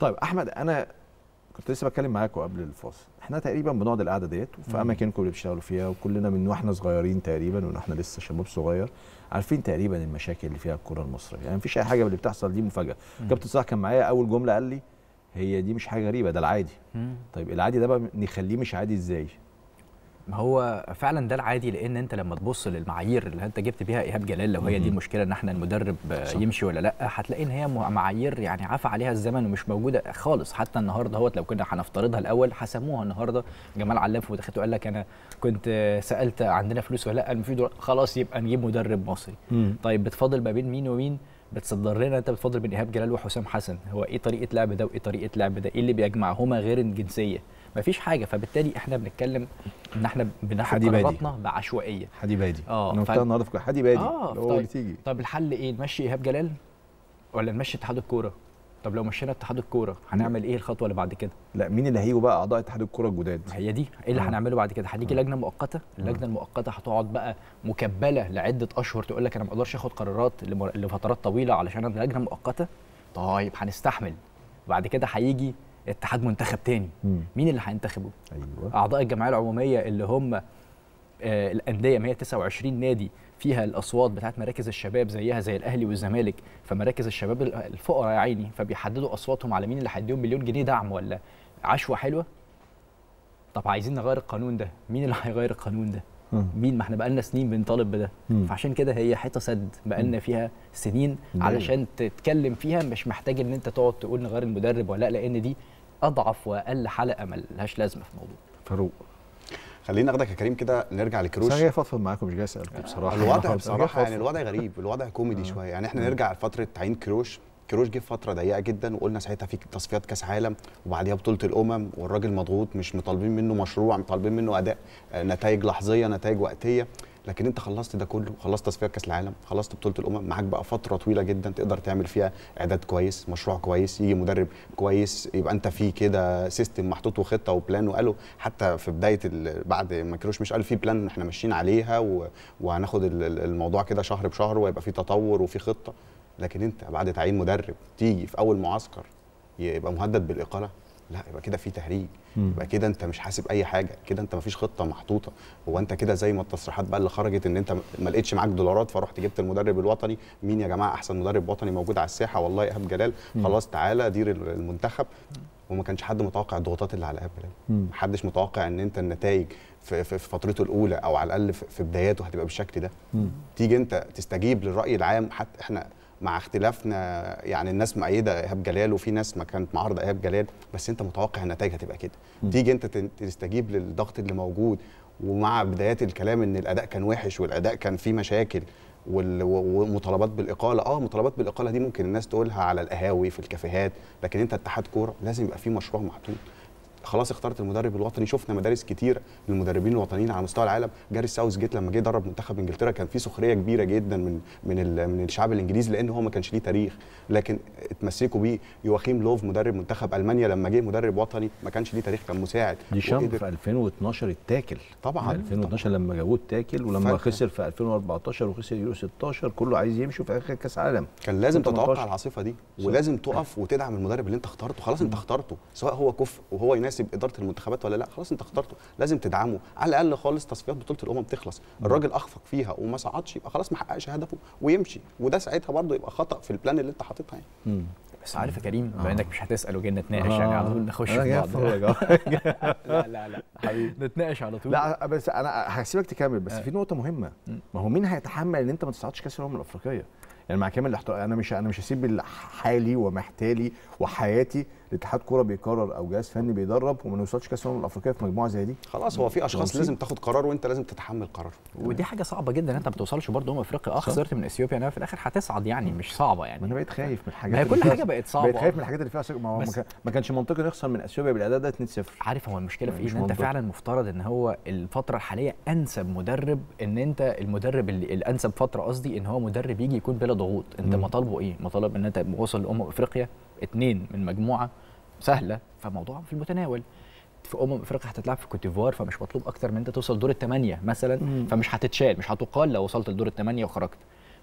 طيب أحمد أنا كنت لسه بتكلم معاكم قبل الفاصل. إحنا تقريبا بنقعد القعدة ديت في أماكنكم اللي بتشتغلوا فيها وكلنا من وإحنا صغيرين تقريبا وإن إحنا لسه شباب صغير عارفين تقريبا المشاكل اللي فيها الكره المصرية. يعني مفيش أي حاجة من اللي بتحصل دي مفاجأة. كابتن صلاح كان معايا أول جملة قال لي هي دي مش حاجة غريبة ده العادي. طيب العادي ده بقى نخليه مش عادي إزاي؟ ما هو فعلا ده العادي لأن أنت لما تبص للمعايير اللي أنت جبت بيها إيهاب جلال لو هي دي المشكلة إن إحنا المدرب صح. يمشي ولا لأ هتلاقي إن هي معايير يعني عفى عليها الزمن ومش موجودة خالص. حتى النهارده أهوت لو كنا هنفترضها الأول حسموها النهارده. جمال علام في مداخلته قال لك أنا كنت سألت عندنا فلوس ولا لأ المفروض خلاص يبقى نجيب مدرب مصري. مم. طيب بتفاضل ما بين مين ومين؟ بتصدر لنا أنت بتفضل بين إيهاب جلال وحسام حسن. هو إيه طريقة لعب ده وإيه طريقة لعب ده؟ إيه اللي بيجمعهما غير الجنسية؟ مفيش حاجة. فبالتالي إحنا بنتكلم إن إحنا بناخد قراراتنا بعشوائية. حدي بادي آه قلتها النهارده في حدي بادي آه هو طيب. اللي تيجي طب الحل إيه؟ نمشي إيهاب جلال ولا نمشي اتحاد الكورة؟ طب لو مشينا اتحاد الكورة هنعمل إيه الخطوة اللي بعد كده؟ لا مين اللي هيجوا بقى أعضاء اتحاد الكورة الجداد؟ هي دي. إيه اللي هنعمله بعد كده؟ هنيجي لجنة مؤقتة. اللجنة المؤقتة هتقعد بقى مكبلة لعدة أشهر تقول لك أنا ما أقدرش آخد قرارات لفترات طويلة علشان أنا لجنة مؤقتة. طيب هنستحمل. بعد كده هيجي اتحاد منتخب تاني. مم. مين اللي هينتخبه؟ أيوه. أعضاء الجمعية العمومية اللي هم آه الأندية 129 نادي فيها الأصوات بتاعت مراكز الشباب زيها زي الأهلي والزمالك. فمراكز الشباب الفقراء يا عيني فبيحددوا أصواتهم على مين اللي هيديهم مليون جنيه دعم ولا عشوة حلوة؟ طب عايزين نغير القانون ده. مين اللي هيغير القانون ده؟ مم. مين؟ ما إحنا بقالنا سنين بنطالب بده. مم. فعشان كده هي حيطة سد بقالنا فيها سنين. علشان تتكلم فيها. مش محتاج إن أنت تقعد تقول نغير المدرب ولا لأ لأن دي أضعف وأقل حلقة ملهاش لازمة في الموضوع. فاروق. خلينا ناخدك يا كريم كده نرجع لكروش. جاي افضفض معاكم مش جاي اسالكم بصراحة. الوضع بصراحة يعني الوضع غريب الوضع كوميدي شوية. يعني إحنا نرجع لفترة تعيين كروش. كروش جه فترة ضيقة جدا وقلنا ساعتها في تصفيات كأس عالم وبعديها بطولة الأمم والراجل مضغوط مش مطالبين منه مشروع مطالبين منه أداء نتائج لحظية نتائج وقتية. لكن انت خلصت ده كله خلصت تصفيات كاس العالم خلصت بطولة الأمم معاك بقى فترة طويلة جدا تقدر تعمل فيها إعداد كويس مشروع كويس يجي مدرب كويس يبقى أنت في كده system محطوط وخطة و plan وقالوا حتى في بداية بعد ما كروش مش قال في plan إحنا ماشيين عليها. وهناخد الموضوع كده شهر بشهر ويبقى في تطور وفي خطة لكن أنت بعد تعيين مدرب تيجي في أول معسكر يبقى مهدد بالإقالة لا يبقى كده في تهريج. يبقى كده انت مش حاسب أي حاجة. كده انت مفيش خطة محطوطة. هو انت كده زي ما التصريحات بقى اللي خرجت إن انت ما لقيتش معاك دولارات فرحت جبت المدرب الوطني. مين يا جماعة أحسن مدرب وطني موجود على الساحة؟ والله إيهاب جلال. خلاص تعالى دير المنتخب. وما كانش حد متوقع الضغوطات اللي على إيهاب جلال. محدش متوقع إن أنت النتائج في, في, فترته الأولى أو على الأقل في بداياته هتبقى بالشكل ده. تيجي أنت تستجيب للرأي العام. حتى إحنا مع اختلافنا يعني الناس مؤيده إيهاب جلال وفي ناس ما كانت معارضة إيهاب جلال بس أنت متوقع النتائج هتبقى كده. تيجي أنت تستجيب للضغط اللي موجود ومع بدايات الكلام إن الأداء كان وحش والأداء كان فيه مشاكل ومطالبات بالإقالة آه مطالبات بالإقالة دي ممكن الناس تقولها على القهاوي في الكافيهات لكن أنت اتحاد كورة لازم يبقى فيه مشروع محطوط خلاص اخترت المدرب الوطني. شفنا مدارس كتير للمدربين الوطنيين على مستوى العالم. جاري ساوث جيت لما جه يدرب منتخب انجلترا كان في سخرية كبيرة جدا من من من الشعب الإنجليزي لأن هو ما كانش ليه تاريخ. لكن اتمسكوا بيه. يواخيم لوف مدرب منتخب ألمانيا لما جه مدرب وطني ما كانش ليه تاريخ كان مساعد دي شامب في 2012 اتاكل. طبعا. 2012 طبعا. لما جابوه اتاكل ولما فاكر. خسر في 2014 وخسر يورو 16 كله عايز يمشي في آخر كأس عالم. كان لازم تتوقع العاصفة دي. ولازم تقف وتدعم المدرب اللي أنت اخترته. خلاص أنت اخترته. سواء هو كفء وهو يناسب إدارة المنتخبات ولا لأ؟ خلاص انت اخترته لازم تدعمه. على الأقل خالص تصفيات بطولة الأمم تخلص. الراجل أخفق فيها وما صعدش يبقى خلاص ما حققش هدفه ويمشي. وده ساعتها برضه يبقى خطأ في البلان اللي انت حاططها يعني. بس عارف يا كريم بما إنك مش هتسأل وجاي نتناقش يعني على طول نخش في بعض. لا لا لا حبيبي. نتناقش على طول. لا بس أنا هسيبك تكمل بس في نقطة مهمة. ما هو مين هيتحمل إن أنت ما تصعدش كأس الأمم الأفريقية؟ يعني مع كامل الاحترام أنا مش أنا مش هسيب حالي ومحتالي وحياتي لاتحاد كورة بيقرر أو جهاز فني بيدرب وما نوصلش كأس الأمم الأفريقية في مجموعة زي دي. خلاص هو في أشخاص لازم تاخد قرار وأنت لازم تتحمل قرار. ودي حاجة صعبة جدا أنت ما بتوصلش برضه أمم إفريقيا. آه خسرت من إثيوبيا انما في الآخر هتصعد يعني مش صعبة يعني. ما أنا بقيت خايف من الحاجات ما هي كل حاجة بقت صعبة. بقيت خايف من الحاجات اللي فيها ما هو ما كانش منطقي نخسر من إثيوبيا بالأداء ده 2-0 عارف هو المشكلة في إيه؟ إن أنت فعلا مفترض إن هو الفترة الحالية أنسب مدرب إن أنت المدرب اللي الأنسب فترة قصدي إن هو مدرب يجي يكون بلا ضغوط. أنت مطالبه إيه؟ مطالب إن أنت وصل لأمم إفريقيا؟ اثنين من مجموعة سهلة فموضوع في المتناول في امم افريقيا هتتلعب في كوتيفوار فمش مطلوب أكتر من أنت توصل دور الثمانيه مثلا مم. فمش هتتشال مش هتقال لو وصلت لدور الثمانيه وخرجت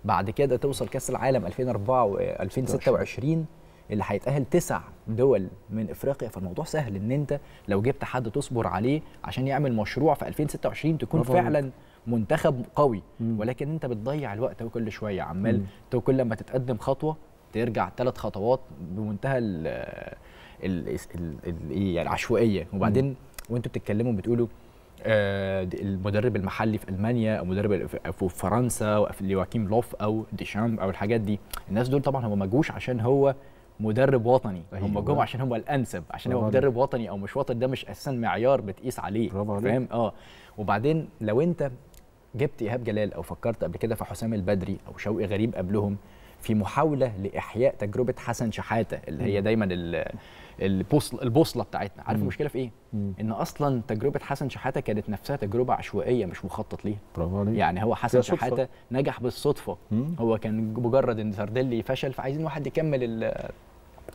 بعد كده توصل كأس العالم 2004 و 2026 اللي هيتأهل تسع دول من إفريقيا فالموضوع سهل إن أنت لو جبت حد تصبر عليه عشان يعمل مشروع في 2026 تكون عليك. فعلا منتخب قوي مم. ولكن أنت بتضيع الوقت كل شوية عمال كل لما تتقدم خطوة ترجع ثلاث خطوات بمنتهى ال ال إيه يعني العشوائيه وبعدين وأنتوا بتتكلموا بتقولوا آه، المدرب المحلي في ألمانيا أو مدرب في فرنسا ليواكيم لوف أو ديشامب أو الحاجات دي الناس دول طبعا هم ما جوش عشان هو مدرب وطني هم أيوة. جم عشان هو الأنسب عشان هو. مدرب وطني أو مش وطني ده مش أساسا معيار بتقيس عليه. فاهم آه وبعدين لو أنت جبت إيهاب جلال أو فكرت قبل كده في حسام البدري أو شوقي غريب قبلهم في محاولة لإحياء تجربة حسن شحاتة اللي هي دايما ال- البوصل البوصلة بتاعتنا عارف. المشكلة في إيه مم. إن أصلا تجربة حسن شحاتة كانت نفسها تجربة عشوائية مش مخطط ليها برافو عليك يعني هو حسن. شحاتة نجح بالصدفة مم. هو كان مجرد إن سارديلي فشل فعايزين واحد يكمل ال-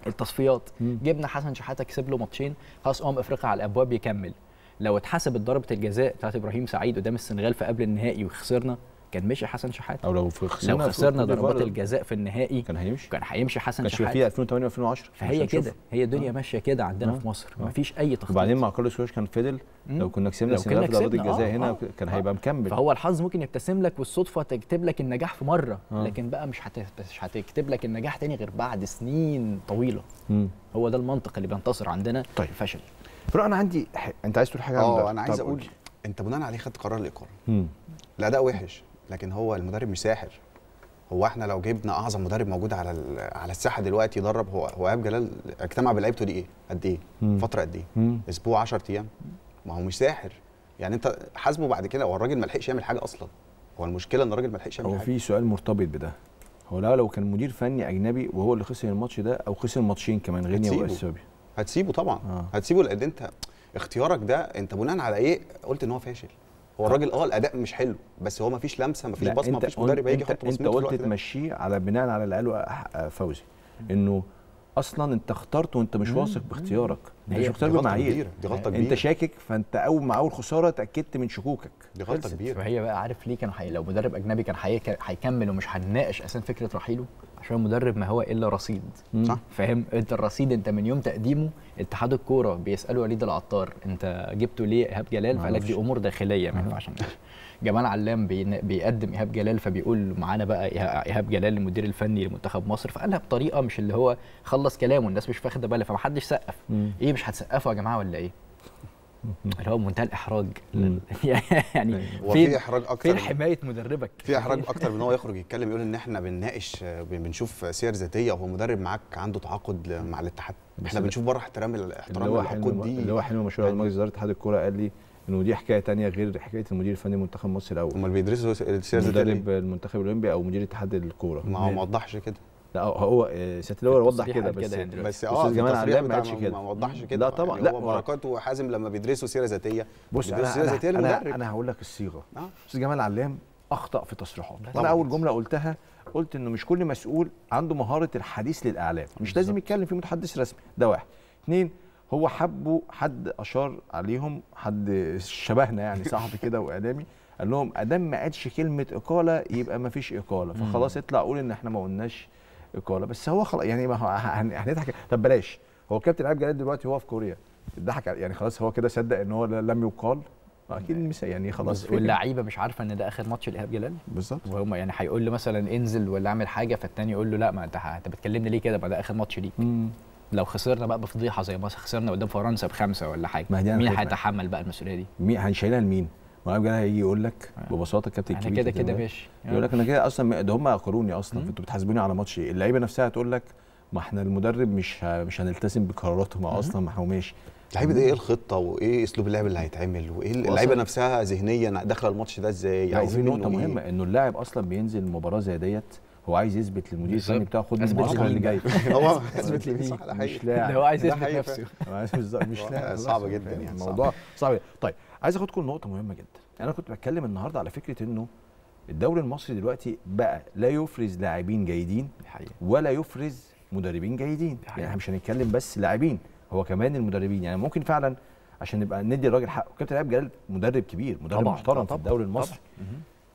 التصفيات مم. جبنا حسن شحاتة كسب له ماتشين خلاص امم إفريقيا على الأبواب يكمل لو اتحسبت ضربة الجزاء بتاعت إبراهيم سعيد قدام السنغال في قبل النهائي وخسرنا كان مشي حسن شحاتة أو لو في خسرنا لو في خسرنا ضربات الجزاء في النهائي كان هيمشي كان هيمشي حسن كانش شحاتة فيه 2008 و2010 فهي كده هي الدنيا ماشية كده عندنا آه. في مصر آه. مفيش أي تخطيط وبعدين مع كارلوس كروش كان فضل. لو كنا كسبنا لو السنغال في كنا ضربات كسبنا، الجزاء آه، هنا آه. كان آه. هيبقى مكمل فهو الحظ ممكن يبتسم لك والصدفه تكتب لك النجاح في مرة آه. لكن بقى مش. مش هتكتب لك النجاح تاني غير بعد سنين طويلة. هو ده المنطق اللي بينتصر عندنا طيب. الفشل فرق أنا عندي ح... أنت عايز تقول حاجة؟ آه أنا عايز أقول قول. أنت بناء عليه خدت قرار الاقاله. الأداء وحش لكن هو المدرب مش ساحر. هو إحنا لو جبنا أعظم مدرب موجود على على الساحة دلوقتي يدرب هو هو إيهاب جلال اجتمع بلعيبته دي إيه؟ قد إيه؟ فترة قد إيه؟ أسبوع 10 أيام. ما هو مش ساحر. يعني أنت حاسبه بعد كده هو الراجل ما لحقش يعمل حاجة أصلا. هو المشكلة إن الراجل ما لحقش يعمل هو حاجة. في سؤال مرتبط بده. هو لو لو كان مدير فني أجنبي وهو اللي خسر الماتش ده أو خسر ماتشين كمان غينيا هتسيبه. واثيوبيا هتسيبه طبعا. آه. هتسيبه لأن أنت اختيارك ده أنت بناء على إيه قلت إن هو فاشل؟ هو الراجل آه الأداء مش حلو بس هو ما فيش لمسه ما فيش بصمه ما أنت فيش مدرب هيجي أنت, يحط أنت بصمته في قلت. تمشيه على بناء على اللي قاله فوزي إنه أصلا أنت اخترت وأنت مش واثق باختيارك. أنت هي مش دي مختار غلطة بمعايير كبيرة دي غلطة أنت كبيرة. شاكك فأنت أول مع أول خسارة اتأكدت من شكوكك. دي غلطة. كبيرة. فهي بقى عارف ليه كانوا حي... لو مدرب أجنبي كان حي... هيكمل ومش هنناقش أساسا فكرة رحيله عشان المدرب ما هو إلا رصيد. صح. فاهم أنت الرصيد أنت من يوم تقديمه اتحاد الكورة بيسألوا وليد العطار أنت جبته ليه إيهاب جلال فقال لك دي. أمور داخلية ما ينفعش نناقش. جمال علام بيقدم إيهاب جلال فبيقول معانا بقى إيه- إيهاب جلال المدير الفني لمنتخب مصر فقالها بطريقة مش اللي هو خلص كلامه الناس مش واخدة بالها فمحدش سقف. إيه مش هتسقفوا يا جماعة ولا إيه اللي هو منتهى الإحراج. يعني فين في إحراج أكتر فين من- حماية مدربك. في إحراج أكتر من هو يخرج يتكلم يقول إن إحنا بنناقش بنشوف سير ذاتية وهو مدرب معاك عنده تعاقد مع الاتحاد. إحنا بنشوف بره احترام ال- اللي احترام هو العقود دي. اللي هو حلم مشروع يعني مجلس إدارة اتحاد الكوره قال لي إنه دي حكاية تانية غير حكاية المدير الفني لمنتخب مصر الأول. أمال بيدرسوا السير ذاتية مدرب؟ المنتخب الأولمبي أو مدير اتحاد الكورة. ما هو ما وضحش كده. لا هو- هو آه، سياده اللواء وضح كده بس كده يعني. بس آه جمال التصريح علام ما قالش كده. ما وضحش لا كده. طبعا، يعني لا، هو هو- بركات وحازم لما بيدرسوا سيرة ذاتية. بص بيدرسوا سيرة أنا ذاتية أنا, للمدرب أنا, أنا هقول لك الصيغة. أستاذ جمال علام أخطأ في تصريحاته. أنا أول جملة قلتها قلت إنه مش كل مسؤول عنده مهارة الحديث للإعلام. مش لازم. يتكلم في متحدث رسمي. ده واحد. اثنين هو حبوا حد أشار عليهم حد شبهنا يعني صاحبي كده وإعلامي قال لهم أدام ما قالش كلمة إقالة يبقى ما فيش إقالة. فخلاص اطلع قول إن إحنا ما قلناش اقاله بس هو خلاص يعني ما هو هن- هنضحك. طب بلاش. هو كابتن عيب جلال دلوقتي هو في كوريا. ضحك يعني خلاص هو كده صدق إن هو لم يقال. أكيد يعني خلاص. واللعيبة مش عارفة إن ده آخر ماتش لإيهاب جلال. بالظبط. وهم يعني هيقول له مثلا انزل ولا اعمل حاجة فالتاني يقول له لا ما انت انت بتكلمني ليه كده؟ ما ده آخر ماتش ليك. لو خسرنا بقى بفضيحة زي ما خسرنا قدام فرنسا بخمسة ولا حاجة مين هيتحمل بقى المسؤولية دي؟ مين هنشيلها لمين؟ ما هو جاي هيجي يقول لك ببساطة الكابتن أنا الكبير كده كابتن كده ماشي. يقول لك أنا كده أصلا ده هم عقروني أصلا مم. فأنتوا بتحاسبوني على ماتش إيه؟ اللعيبة نفسها تقول لك ما إحنا المدرب مش مش هنلتزم بقراراته ما أصلا ما هو ماشي. اللعيبه دي إيه الخطة وإيه أسلوب اللعب اللي هيتعمل؟ وإيه اللعيبة نفسها ذهنيا داخلة الماتش ده إزاي؟ عايزين نقطة؟ مهمة إنه اللاعب أصلا بينزل مباراة زي ديت هو عايز يثبت للمدير الفني. بتاعه خد المعسكر اللي لمين؟ جاي. هو أثبت ده مش لاعب. هو عايز يثبت نفسه. مش لاعب. صعب جدا؟ يعني، الموضوع صعب. جدا. طيب عايز اخدكم لنقطه مهمة جدا. أنا كنت بتكلم النهارده على فكرة انه الدوري المصري دلوقتي بقى لا يفرز لاعبين جيدين ولا يفرز مدربين جيدين. يعني إحنا مش هنتكلم بس لاعبين هو كمان المدربين. يعني ممكن فعلا عشان نبقى ندي الراجل حقه. كابتن ايهاب جلال مدرب كبير مدرب محترم في الدوري المصري.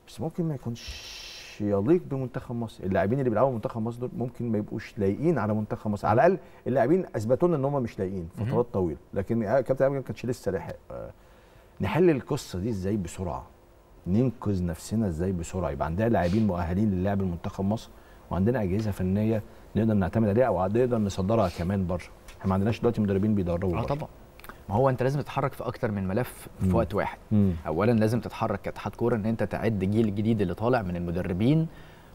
بس ممكن ما يكونش مش يليق بمنتخب مصر. اللاعبين اللي بيلعبوا منتخب مصر دول ممكن ما يبقوش لايقين على منتخب مصر. على الأقل اللاعبين اثبتوا لنا إن هم مش لايقين فترات طويلة. لكن كابتن عامر ما كانش لسه لاحق آه، نحل القصة دي إزاي بسرعة؟ ننقذ نفسنا إزاي بسرعة؟ يبقى عندنا لاعبين مؤهلين للعب المنتخب مصر وعندنا أجهزة فنية نقدر نعتمد عليها أو نقدر نصدرها كمان بره. إحنا ما عندناش دلوقتي مدربين بيدربوا آه. طبعا. ما هو انت لازم تتحرك في أكتر من ملف في مم. وقت واحد مم. اولا لازم تتحرك كاتحاد كورة إن أنت تعد جيل جديد اللي طالع من المدربين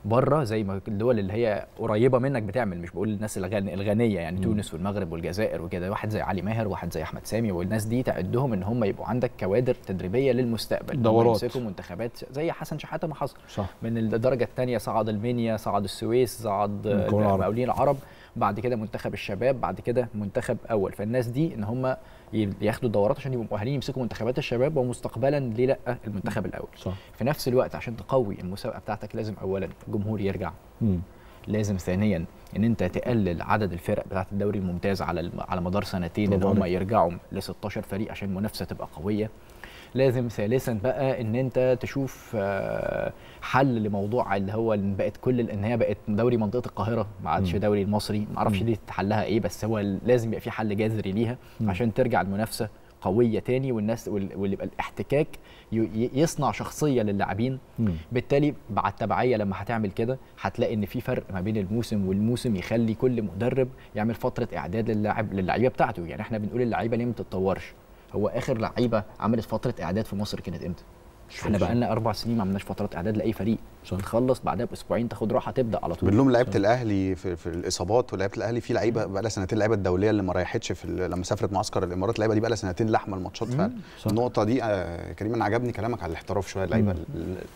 بره زي ما الدول اللي هي قريبة منك بتعمل مش بقول الناس الغن- الغنية يعني. تونس والمغرب والجزائر وكده واحد زي علي ماهر واحد زي أحمد سامي والناس دي تعدهم إن هم يبقوا عندك كوادر تدريبية للمستقبل دورات. يمسكوا منتخبات زي حسن شحاتة ما حصل صح من الدرجة الثانية صعد المنيا صعد السويس صعد الكرة العرب. المقاولين العرب بعد كده منتخب الشباب بعد كده منتخب أول فالناس دي إن هم ياخدوا دورات عشان يبقوا مؤهلين يمسكوا منتخبات الشباب ومستقبلا ليه لأ المنتخب الأول. صح. في نفس الوقت عشان تقوي المسابقة بتاعتك لازم اولا الجمهور يرجع. مم. لازم ثانيا إن أنت تقلل عدد الفرق بتاعت الدوري الممتاز على على مدار سنتين إن هم. يرجعوا ل 16 فريق عشان المنافسة تبقى قوية. لازم ثالثا بقى إن أنت تشوف آه، حل لموضوع اللي هو إن بقت كل إن هي بقت دوري منطقة القاهرة ما عادش. دوري المصري ما أعرفش. دي حلها إيه بس هو لازم يبقى في حل جذري ليها. عشان ترجع المنافسة قوية تاني والناس وال- واللي يبقى الاحتكاك يصنع شخصية للاعبين. بالتالي بعد التبعية لما هتعمل كده هتلاقي إن في فرق ما بين الموسم والموسم يخلي كل مدرب يعمل فترة إعداد للاعب للعيبة بتاعته يعني إحنا بنقول اللعيبة ليه ما تتطورش هو آخر لعيبة عملت فترة إعداد في مصر كانت إمتى؟ إحنا بقى لنا أربع سنين ما عملناش فترات إعداد لأي فريق. صح. تخلص بعدها بأسبوعين تاخد راحة تبدأ على طول بنلوم لعيبة الأهلي في, في الإصابات ولعيبة الأهلي في لعيبة بقى لها سنتين اللعيبه الدولية اللي ما ريحتش في لما سافرت معسكر الإمارات اللعيبه دي بقى لها سنتين لحمة الماتشات فعلا. النقطة دي آه، كريم أنا عجبني كلامك على الاحتراف شوية اللعيبه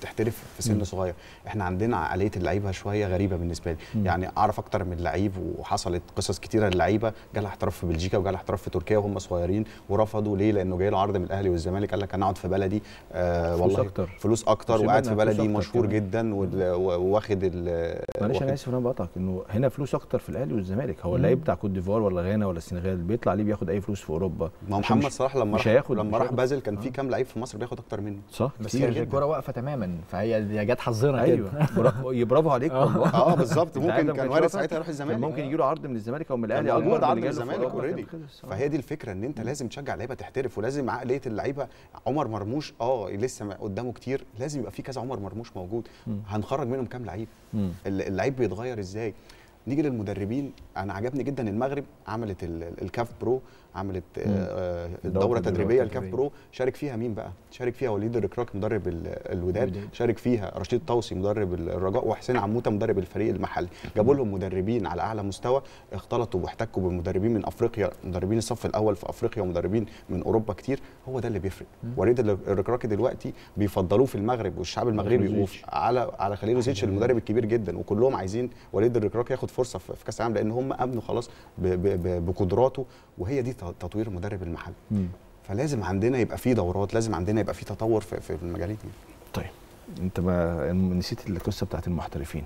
تحترف في سن مم. صغير إحنا عندنا عقلية اللعيبة شوية غريبة بالنسبة لي مم. يعني أعرف أكتر من لعيب وحصلت قصص كتيرة للعيبة جالها احتراف في بلجيكا وجالها احتراف في تركيا وهم صغيرين ورفضوا ليه لأنه جاي له عرض من الأهلي والزمالك قال لك أنا أقعد في بلدي آه فلوس والله أكتر. فلوس أكتر وقاعد في بلدي مشهور كمان. جدا واخد ال معلش أنا آسف ان أنا بقطعك إنه هنا فلوس أكتر في الأهلي والزمالك هو اللعيب بتاع كوت ديفوار ولا غانا ولا السنغال بيطلع ليه بياخد أي فلوس في أوروبا ما محمد صلاح لما مش راح هياخد- لما راح. بازل كان في آه. كام لعيب في مصر بياخد أكتر منه صح بس هي. الكوره واقفة تماما فهي دي جت حظنا أيوه برافو عليك آه. والله آه بالظبط أنت ممكن كان وارد؟ ساعتها يروح الزمالك ممكن يجي له عرض من الزمالك أو من الأهلي موجود أكبر عرض من الزمالك. already. آه. فهي دي الفكرة إن أنت لازم تشجع اللعيبه تحترف ولازم عقلية اللعيبة عمر مرموش آه لسه قدامه كتير لازم يبقى في كذا عمر مرموش موجود. هنخرج منهم كام لعيب. اللعيب بيتغير إزاي؟ نيجي للمدربين أنا عجبني جدا المغرب عملت ال- ال- الكاف pro عملت آه، التدريبية. الكاف التدريبية. pro. شارك فيها مين بقى؟ شارك فيها وليد الركراكي مدرب ال- الوداد. شارك فيها رشيد طوسي مدرب الرجاء. وحسين عموتة مدرب الفريق المحلي. جابوا لهم مدربين على أعلى مستوى اختلطوا واحتكوا بمدربين من أفريقيا مدربين الصف الأول في أفريقيا ومدربين من أوروبا كتير. هو ده اللي بيفرق. وليد الركراكي دلوقتي بيفضلوه في المغرب والشعب المغربي على على خليلوزيتش المدرب الكبير جدا. وكلهم عايزين وليد الركراكي ياخد فرصة في كأس العالم لأن هم امنوا خلاص بقدراته وهي دي تطوير المدرب المحلي مم. فلازم عندنا يبقى في دورات لازم عندنا يبقى في تطور في, في المجالات دي طيب انت ما نسيت القصة بتاعت المحترفين.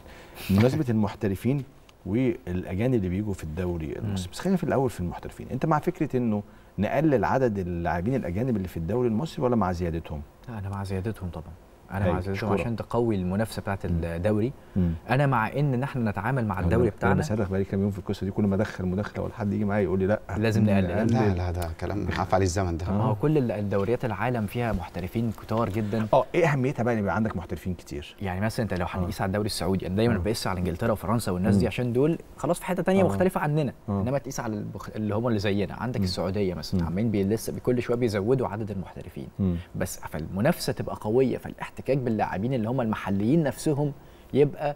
بمناسبة المحترفين والأجانب اللي بيجوا في الدوري المصري بس خلينا في الأول في المحترفين. انت مع فكرة انه نقلل عدد اللاعبين الأجانب اللي في الدوري المصري ولا مع زيادتهم؟ لا أنا مع زيادتهم طبعا. أنا هاي، مع أشكرك. عشان تقوي المنافسة بتاعت الدوري مم. أنا مع إن إن إحنا نتعامل مع الدوري انا بتاعنا بصرخ بقالي كام يوم في القصة دي كل ما أدخل مداخلة ولا حد يجي معايا يقول لي لأ لازم نقلل. لا لا ده كلام عفى عليه الزمن ده ما هو كل ال- الدوريات العالم فيها محترفين كتار جدا آه إيه أهميتها بقى إن يبقى عندك محترفين كتير يعني مثلا أنت لو هنقيس على الدوري السعودي أنا دايما آه. بقيس على إنجلترا وفرنسا والناس دي. عشان دول خلاص في حتة تانية آه. مختلفة عننا آه. إنما تقيس على البخ... اللي هم اللي زينا عندك مم. السعودية مثلا. عمالين لسه كل شوية بيزودوا عدد المحترفين بس فالمنافسة تبقى قوية فالاحتكاك باللاعبين اللي هم المحليين نفسهم يبقى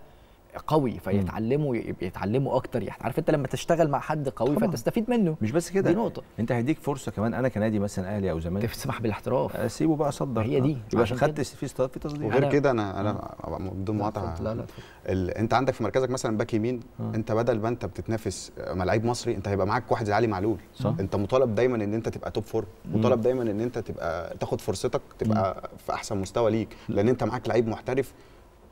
قوي فيتعلموا يتعلموا أكتر يعني عارف أنت لما تشتغل مع حد قوي طبعاً. فتستفيد منه. مش بس كده. دي نقطة. أنت هيديك فرصة كمان. أنا كنادي مثلا أهلي أو زمالك تسمح بالاحتراف. اسيبه بقى اصدر هي دي. يبقى عشان خدت. في في تصدير وغير أنا- كده أنا أنا بدون مقاطعة. لا لا. ال... أنت عندك في مركزك مثلا back يمين آه. أنت بدل ما أنت بتتنافس مع لعيب مصري أنت هيبقى معاك واحد زي علي معلول. صح. أنت مطالب دايما إن أنت تبقى top form مطالب دايما إن أنت تبقى تاخد فرصتك تبقى في أحسن مستوى ليك. لأن أنت معاك لعيب محترف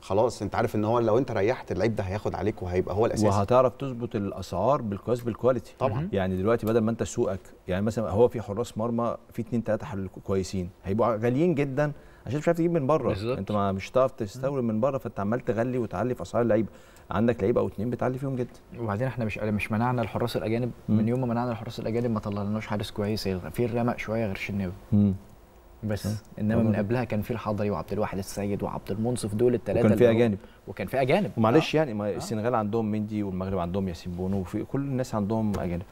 خلاص انت عارف ان هو لو انت ريحت اللعيب ده هياخد عليك وهيبقى هو الاساسي وهتعرف تظبط الأسعار بالكويس بالكواليتي. طبعا. يعني دلوقتي بدل ما انت سوقك يعني مثلا هو في حراس مرمى في اتنين تلاتة حلو كويسين هيبقوا غاليين جدا عشان مش عارف تجيب من بره. بالظبط. انت ما مش هتعرف تستورد من بره فانت عمال تغلي وتعلي في أسعار اللعيبه عندك لعيبه أو اتنين بتعلي فيهم جدا. وبعدين إحنا مش مش منعنا الحراس الأجانب. مم. من يوم ما منعنا الحراس الأجانب ما طلعناش حارس كويس. في الرمق شوية غير شناوي بس. آه. إنما من. قبلها كان في الحضري وعبد الواحد السيد وعبد المنصف دول الثلاثه وكان في أجانب. وكان في أجانب. ومعلش يعني ما السنغال عندهم مندي والمغرب عندهم ياسين بونو وفي كل الناس عندهم أجانب.